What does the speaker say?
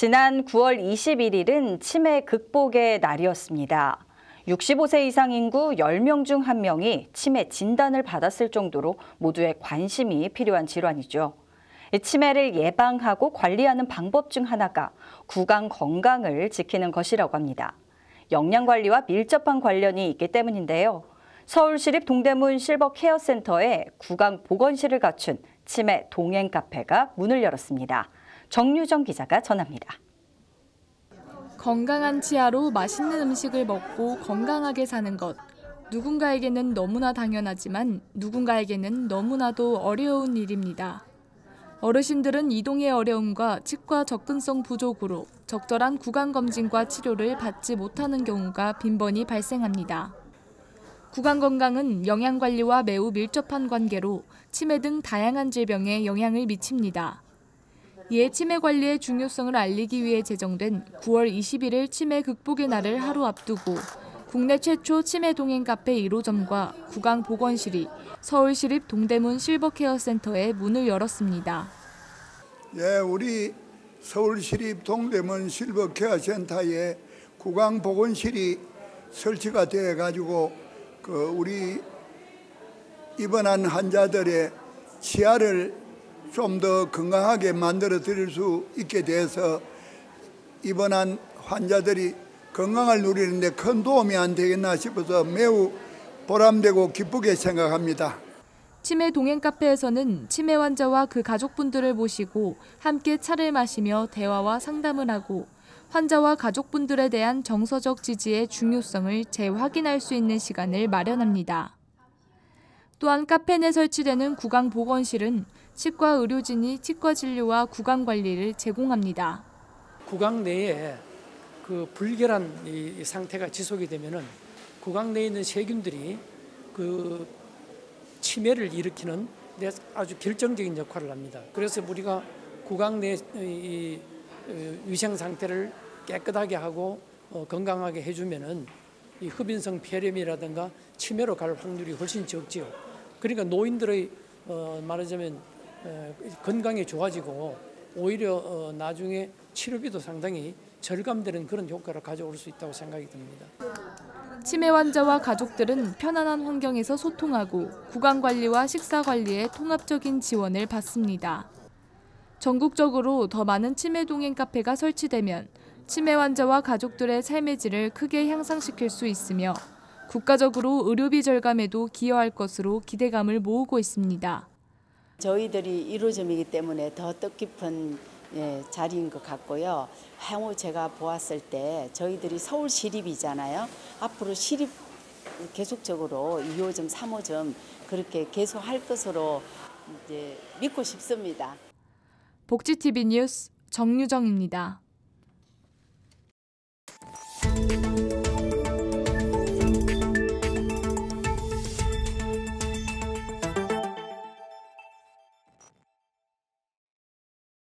지난 9월 21일은 치매 극복의 날이었습니다. 65세 이상 인구 10명 중 1명이 치매 진단을 받았을 정도로 모두의 관심이 필요한 질환이죠. 치매를 예방하고 관리하는 방법 중 하나가 구강 건강을 지키는 것이라고 합니다. 영양관리와 밀접한 관련이 있기 때문인데요. 서울시립 동대문 실버 케어센터에 구강 보건실을 갖춘 치매 동행 카페가 문을 열었습니다. 정유정 기자가 전합니다. 건강한 치아로 맛있는 음식을 먹고 건강하게 사는 것. 누군가에게는 너무나 당연하지만 누군가에게는 너무나도 어려운 일입니다. 어르신들은 이동의 어려움과 치과 접근성 부족으로 적절한 구강 검진과 치료를 받지 못하는 경우가 빈번히 발생합니다. 구강 건강은 영양 관리와 매우 밀접한 관계로 치매 등 다양한 질병에 영향을 미칩니다. 이에 치매 관리의 중요성을 알리기 위해 제정된 9월 21일 치매 극복의 날을 하루 앞두고 국내 최초 치매 동행 카페 1호점과 구강 보건실이 서울시립 동대문 실버케어센터에 문을 열었습니다. 예, 우리 서울시립 동대문 실버케어센터에 구강 보건실이 설치가 되어 가지고 그 우리 입원한 환자들의 치아를 좀 더 건강하게 만들어 드릴 수 있게 돼서 입원한 환자들이 건강을 누리는데 큰 도움이 안 되겠나 싶어서 매우 보람되고 기쁘게 생각합니다. 치매 동행 카페에서는 치매 환자와 그 가족분들을 모시고 함께 차를 마시며 대화와 상담을 하고 환자와 가족분들에 대한 정서적 지지의 중요성을 재확인할 수 있는 시간을 마련합니다. 또한 카페 내 설치되는 구강 보건실은 치과 의료진이 치과 진료와 구강 관리를 제공합니다. 구강 내에 그 불결한 이 상태가 지속이 되면은 구강 내에 있는 세균들이 그 치매를 일으키는 아주 결정적인 역할을 합니다. 그래서 우리가 구강 내 위생 상태를 깨끗하게 하고 어, 건강하게 해주면은 이 흡인성 폐렴이라든가 치매로 갈 확률이 훨씬 적지요. 그러니까 노인들의 어, 말하자면 어, 건강이 좋아지고 오히려 어, 나중에 치료비도 상당히 절감되는 그런 효과를 가져올 수 있다고 생각이 듭니다. 치매 환자와 가족들은 편안한 환경에서 소통하고 구강 관리와 식사 관리에 통합적인 지원을 받습니다. 전국적으로 더 많은 치매 동행 카페가 설치되면 치매 환자와 가족들의 삶의 질을 크게 향상시킬 수 있으며 국가적으로 의료비 절감에도 기여할 것으로 기대감을 모으고 있습니다. 저희들이 1호점이기 때문에 더 뜻깊은 예, 자리인 것 같고요. 향후 제가 보았을 때 저희들이 서울 시립이잖아요. 앞으로 시립 계속적으로 2호점, 3호점 그렇게 계속 할 것으로 이제 믿고 싶습니다. 복지TV 뉴스 정유정입니다.